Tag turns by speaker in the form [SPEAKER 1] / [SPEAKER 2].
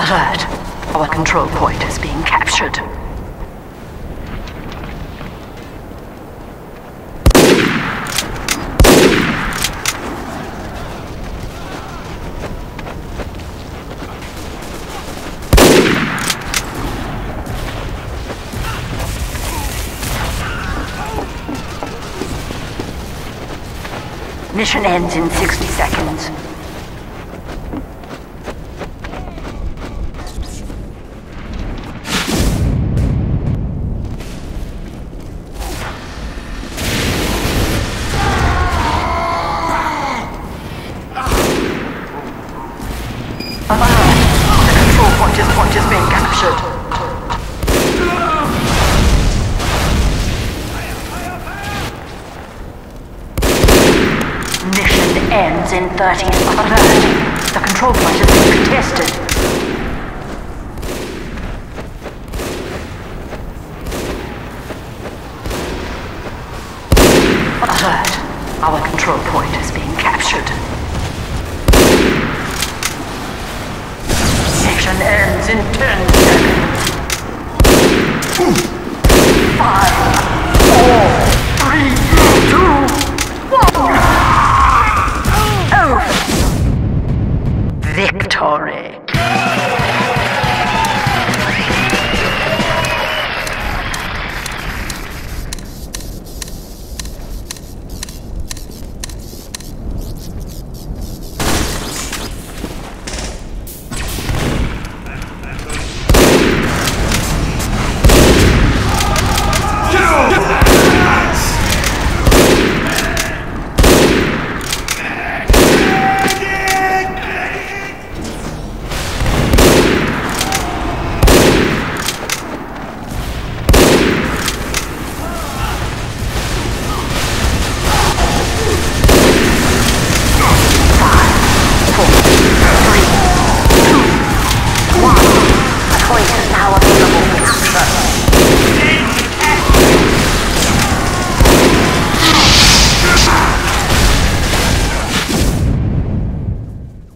[SPEAKER 1] Alert. Our control point is being captured. Mission ends in 60 seconds. Captured. Mission ends in 30. Alert! The control point is being contested. Alert! Our control point is being captured. Mission ends in 10 seconds. Five, four, three, two, one. Oh. Victory.